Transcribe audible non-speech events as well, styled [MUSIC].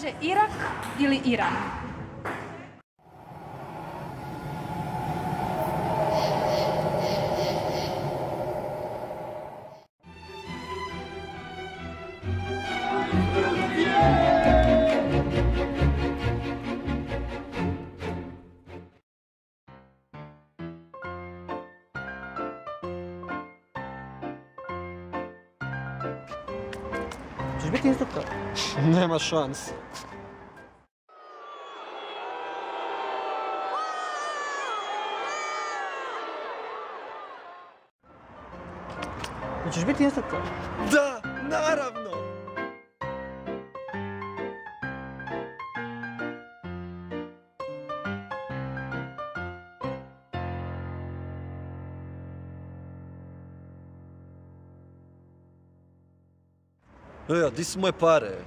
kaže Irak ili Iran? Češ biti instruktor? [LAUGHS] Nema šanse. Hoćeš biti instruktor? Da, naravno! This mă pare.